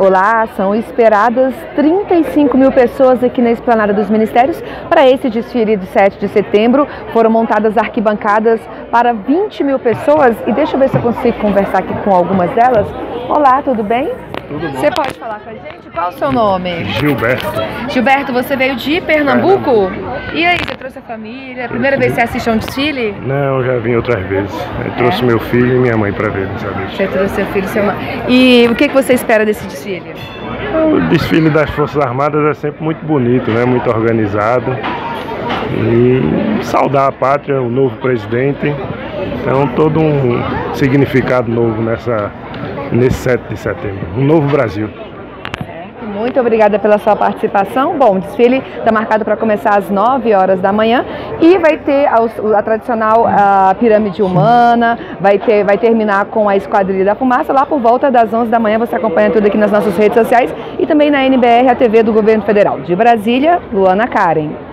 Olá, são esperadas 35 mil pessoas aqui na Esplanada dos Ministérios para esse desfile de 7 de setembro. Foram montadas arquibancadas para 20 mil pessoas e deixa eu ver se eu consigo conversar aqui com algumas delas. Olá, tudo bem? Tudo bom. Você pode falar com a gente? Qual o seu nome? Gilberto. Gilberto, você veio de Pernambuco? E aí, você trouxe a família? É a primeira vez que você assiste a um desfile? Não, já vim outras vezes. Eu trouxe meu filho e minha mãe para ver dessa vez. Você trouxe seu filho e seu E o que, que você espera desse desfile? O desfile das Forças Armadas é sempre muito bonito, né? muito organizado. E saudar a pátria, o novo presidente. Então, todo um significado novo nessa, nesse 7 de setembro. Um novo Brasil. Muito obrigada pela sua participação. Bom, o desfile está marcado para começar às 9 horas da manhã e vai ter a, a tradicional a pirâmide humana, vai, ter, vai terminar com a Esquadrilha da Fumaça lá por volta das 11 da manhã. Você acompanha tudo aqui nas nossas redes sociais e também na NBR, a TV do Governo Federal. De Brasília, Luana Karen.